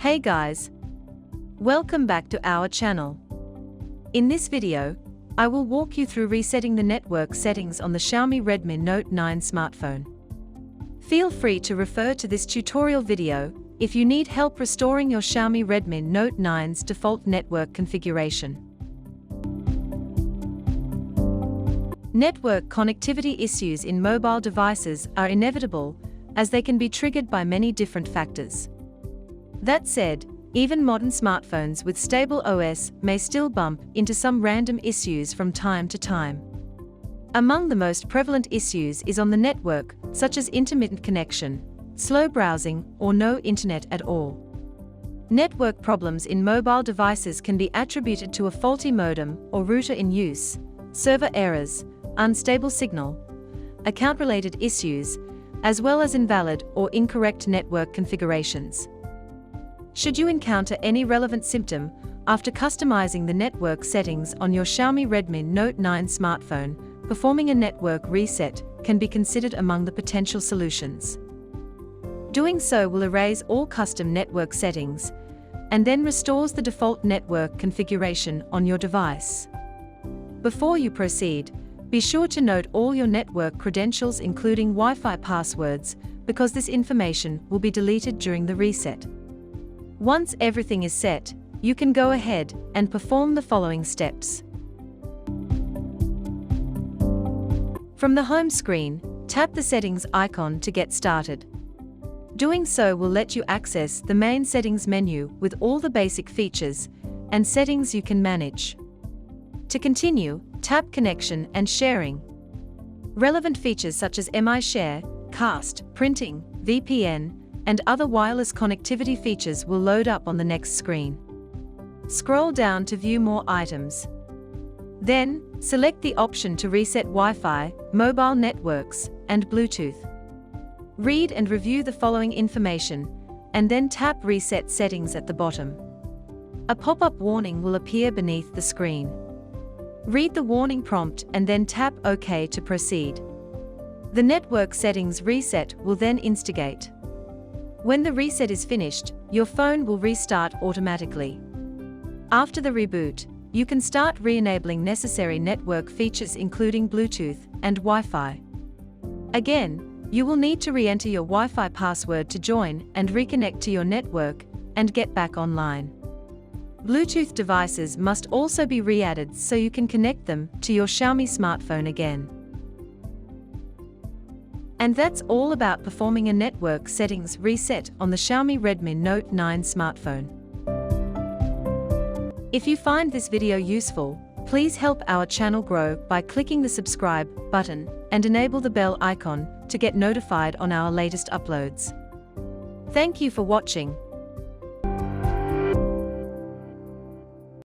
Hey guys! Welcome back to our channel. In this video, I will walk you through resetting the network settings on the Xiaomi Redmi Note 9 smartphone. Feel free to refer to this tutorial video if you need help restoring your Xiaomi Redmi Note 9's default network configuration. Network connectivity issues in mobile devices are inevitable as they can be triggered by many different factors. That said, even modern smartphones with stable OS may still bump into some random issues from time to time. Among the most prevalent issues is on the network, such as intermittent connection, slow browsing, or no internet at all. Network problems in mobile devices can be attributed to a faulty modem or router in use, server errors, unstable signal, account-related issues, as well as invalid or incorrect network configurations. Should you encounter any relevant symptom after customizing the network settings on your Xiaomi Redmi Note 9 smartphone, performing a network reset can be considered among the potential solutions. Doing so will erase all custom network settings and then restores the default network configuration on your device. Before you proceed, be sure to note all your network credentials including Wi-Fi passwords, because this information will be deleted during the reset. Once everything is set, you can go ahead and perform the following steps. From the home screen, tap the settings icon to get started. Doing so will let you access the main settings menu with all the basic features and settings you can manage. To continue, tap Connection and Sharing. Relevant features such as Mi Share, Cast, Printing, VPN, and other wireless connectivity features will load up on the next screen. Scroll down to view more items. Then, select the option to reset Wi-Fi, mobile networks, and Bluetooth. Read and review the following information, and then tap Reset Settings at the bottom. A pop-up warning will appear beneath the screen. Read the warning prompt and then tap OK to proceed. The network settings reset will then instigate. When the reset is finished, your phone will restart automatically. After the reboot, you can start re-enabling necessary network features including Bluetooth and Wi-Fi. Again, you will need to re-enter your Wi-Fi password to join and reconnect to your network and get back online. Bluetooth devices must also be re-added so you can connect them to your Xiaomi smartphone again. And that's all about performing a network settings reset on the Xiaomi Redmi Note 9 smartphone. If you find this video useful, please help our channel grow by clicking the subscribe button and enable the bell icon to get notified on our latest uploads. Thank you for watching.